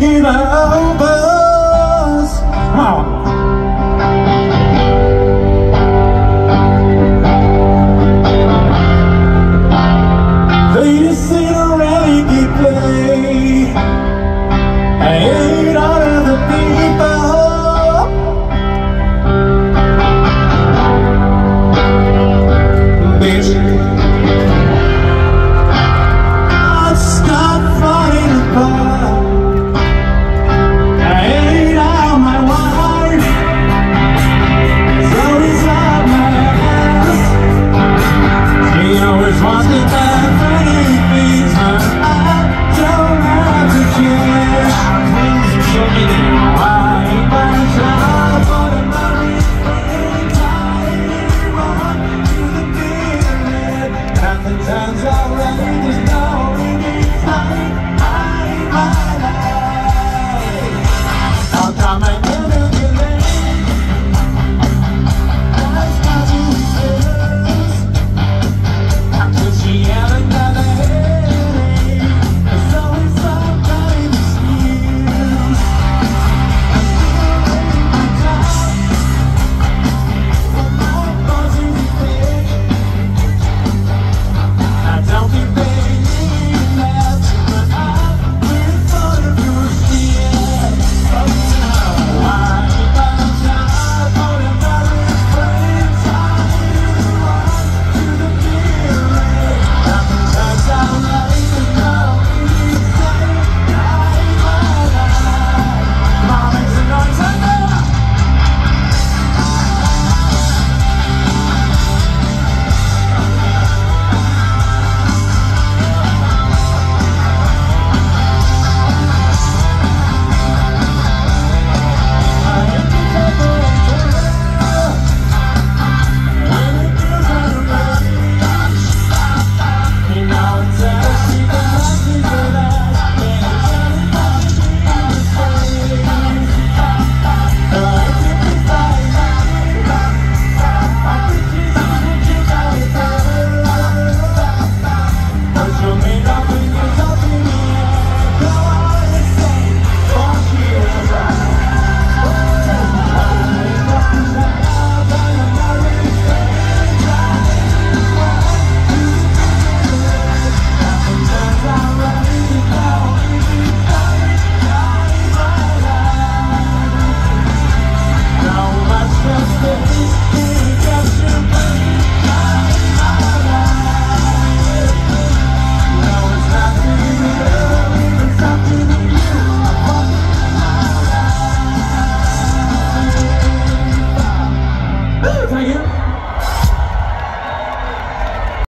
taking over We're talking.